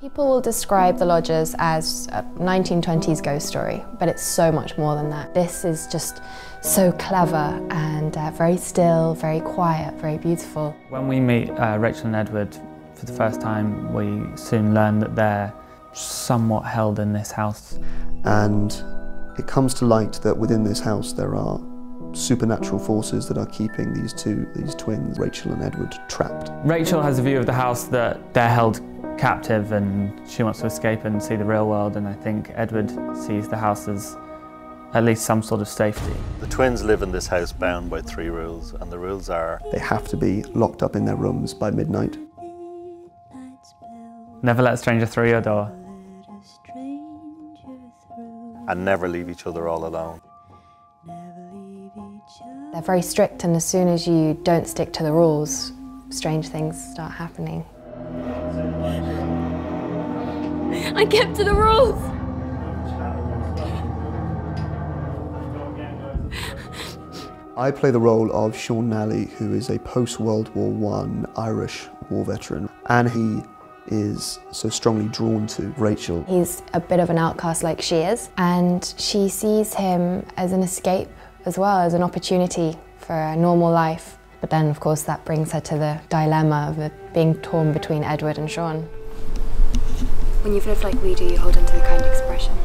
People will describe The Lodgers as a 1920s ghost story, but it's so much more than that. This is just so clever and uh, very still, very quiet, very beautiful. When we meet uh, Rachel and Edward for the first time, we soon learn that they're somewhat held in this house. And it comes to light that within this house there are supernatural forces that are keeping these two, these twins, Rachel and Edward, trapped. Rachel has a view of the house that they're held captive and she wants to escape and see the real world and I think Edward sees the house as at least some sort of safety. The twins live in this house bound by three rules and the rules are They have to be locked up in their rooms by midnight. Never let a stranger through your door. and never leave each other all alone. They're very strict and as soon as you don't stick to the rules, strange things start happening. I kept to the rules. I play the role of Sean Nally, who is a post-World War I Irish war veteran, and he is so strongly drawn to Rachel. He's a bit of an outcast like she is, and she sees him as an escape as well, as an opportunity for a normal life. But then, of course, that brings her to the dilemma of being torn between Edward and Sean. When you've lived like we do, you hold on to the kind expressions.